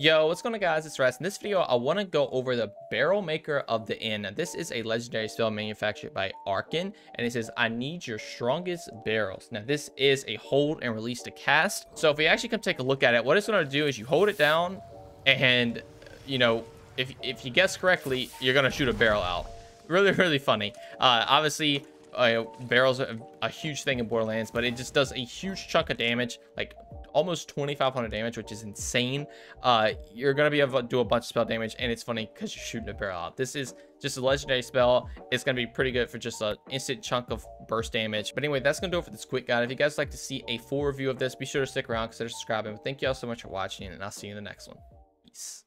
Yo, what's going on guys? It's Raz. In this video, I want to go over the Barrelmaker of the Inn. Now, this is a legendary spell manufactured by Arkin, and it says, I need your strongest barrels. Now, this is a hold and release to cast. So if we actually come take a look at it, what it's going to do is you hold it down, and, you know, if, if you guess correctly, you're going to shoot a barrel out. Really, really funny. Uh, obviously, uh, barrels are a huge thing in Borderlands, but it just does a huge chunk of damage, like almost 2500 damage which is insane. Uh you're gonna be able to do a bunch of spell damage and it's funny because you're shooting a barrel out. This is just a legendary spell. It's gonna be pretty good for just an instant chunk of burst damage. But anyway that's gonna do it for this quick guide. If you guys like to see a full review of this be sure to stick around consider subscribing but thank you all so much for watching and i'll see you in the next one. Peace